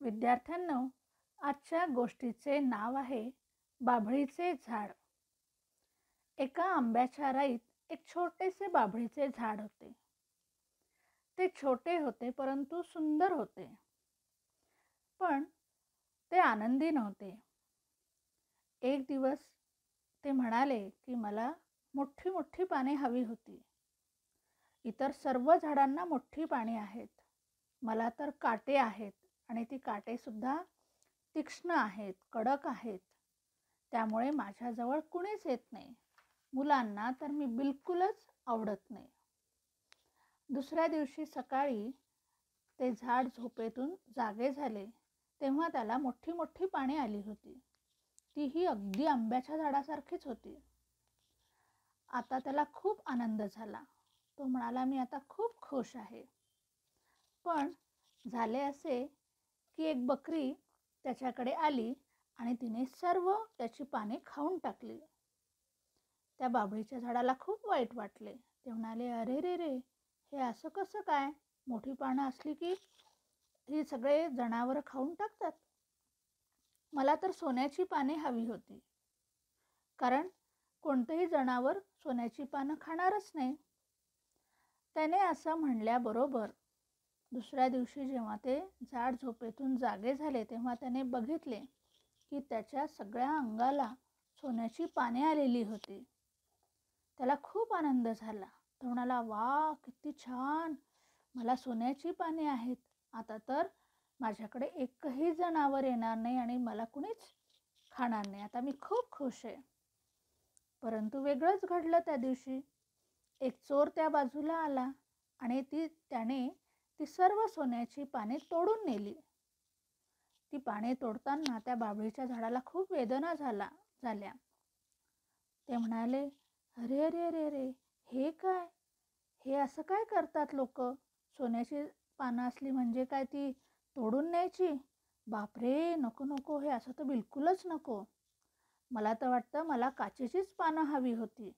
विद्यार्थ्यांनो आजच्या गोष्टीचे नाव आहे बाभळीचे झाड. एका आंब्याच्या राईत एक छोटेसे बाभळीचे झाड होते. ते छोटे होते परंतु सुंदर होते. पण ते आनंदी नव्हते. एक दिवस ते म्हणाले की मला मोठी मोठी पाने हवी होती. इतर सर्व झाडांना मोठी पाने आहेत. मला तर काटे आहेत. आणि ती काटेसुद्धा तीक्ष्ण आहेत कडक आहेत. त्यामुळे माझ्याजवळ कुणीच येत नाही. मुलांना तर मी बिलकुलच आवडत नाही. दुसऱ्या दिवशी सकाळी ते झाड झोपेतून जागे झाले तेव्हा त्याला मोठी मोठी पाने आली होती. तीही अगदी आंब्याच्या झाडासारखीच होती. आता त्याला खूप आनंद झाला. तो म्हणाला मी आता खूप खुश आहे. पण झाले असे की एक बकरी त्याच्याकडे आली आणि तिने सर्व त्याची पाने खाऊन टाकली. त्या बाबळीच्या झाडाला खूप वाईट वाटले. ते म्हणाले अरे रे रे हे असं कसं काय? मोठी पानं असली की ही सगळे जनावरं खाऊन टाकतात. मला तर सोन्याची पाने हवी होती. कारण कोणतंही जनावर सोन्याची पानं खाणारच नाही. त्याने असं म्हणल्याबरोबर दुसऱ्या दिवशी जेव्हा ते झाड झोपेतून जागे झाले तेव्हा त्याने बघितले की त्याच्या सगळ्या अंगाला सोन्याची पाने आलेली होती. त्याला खूप आनंद झाला. तो म्हणाला वा किती छान! मला सोन्याची पाने आहेत. आता तर माझ्याकडे एकही जनावर येणार नाही आणि मला कुणीच खाणार नाही. आता मी खूप खुश आहे. परंतु वेगळंच घडलं त्या दिवशी. एक चोर त्या बाजूला आला आणि ती त्याने ती सर्व सोन्याची पाने तोडून नेली. ती पाने तोडताना त्या बाबळीच्या झाडाला खूप वेदना झाला झाल्या. ते म्हणाले अरे अरे अरे अरे हे काय? हे असं काय करतात लोक? सोन्याची पानं असली म्हणजे काय ती तोडून न्यायची? बापरे नको नको हे असं तर बिलकुलच नको. मला तर वाटतं मला काचेचीच पानं हवी होती.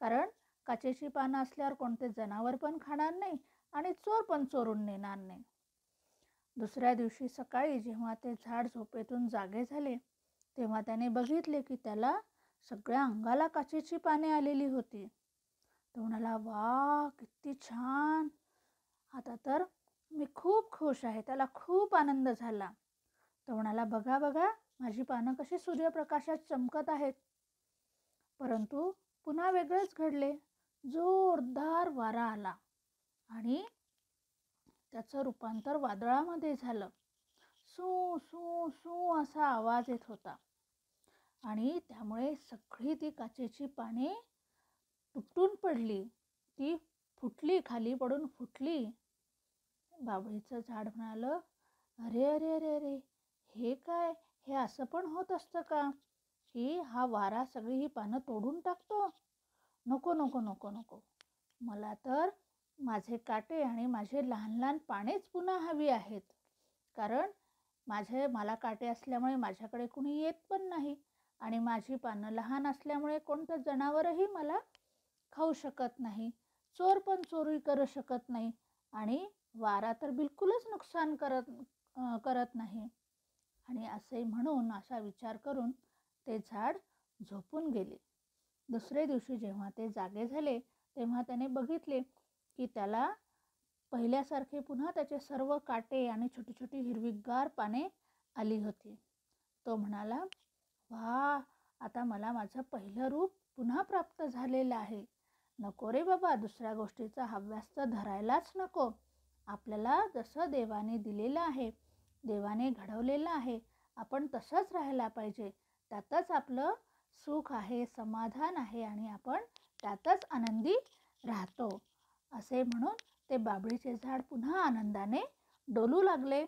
कारण काचेची पानं असल्यावर कोणते जनावर पण खाणार नाही आणि चोर पण चोरून नेणार नाही. दुसऱ्या दिवशी सकाळी जेव्हा ते झाड झोपेतून जागे झाले तेव्हा त्याने बघितले की त्याला सगळ्या अंगाला काचेची पाने आलेली होती. तो म्हणाला वा किती छान! आता तर मी खूप खुश आहे त्याला खूप आनंद झाला. तो म्हणाला बघा बघा माझी पानं कशी सूर्यप्रकाशात चमकत आहेत. परंतु पुन्हा वेगळंच घडले. जोरदार वारा आला. आणि त्याचं रूपांतर वादळामध्ये झालं. सू सू सू असा आवाज येत होता. आणि त्यामुळे सगळी ती काचेची पाने तुटून पडली. ती फुटली खाली पडून फुटली. बाबळीचं झाड म्हणालं अरे अरे अरे अरे हे काय? हे असं पण होत असतं का? की हा वारा सगळी ही पानं तोडून टाकतो? नको नको नको नको. मला तर माझे काटे आणि माझे लहान लहान पानेच पुन्हा हवी आहेत. कारण माझे मला काटे असल्यामुळे माझ्याकडे कुणी येत पण नाही आणि माझी पानं लहान असल्यामुळे कोणतं जनावरही मला खाऊ शकत नाही चोर पण चोरी करू शकत नाही आणि वारा तर बिलकुलच नुकसान करत करत नाही. आणि असे म्हणून असा विचार करून ते झाड झोपून गेले. दुसरे दिवशी जेव्हा ते जागे झाले तेव्हा त्याने बघितले की त्याला पहिल्यासारखे पुन्हा त्याचे सर्व काटे आणि छोटी छोटी हिरवीगार पाने आली होती. तो म्हणाला वा आता मला माझं पहिलं रूप पुन्हा प्राप्त झालेलं आहे. नको रे बाबा दुसऱ्या गोष्टीचा हव्यास तर धरायलाच नको. आपल्याला जसं देवाने दिलेलं आहे देवाने घडवलेलं आहे आपण तसंच राहायला पाहिजे. त्यातच आपलं सुख आहे समाधान आहे आणि आपण त्यातच आनंदी राहतो. असे म्हणून ते बाबळीचे झाड पुन्हा आनंदाने डोलू लागले.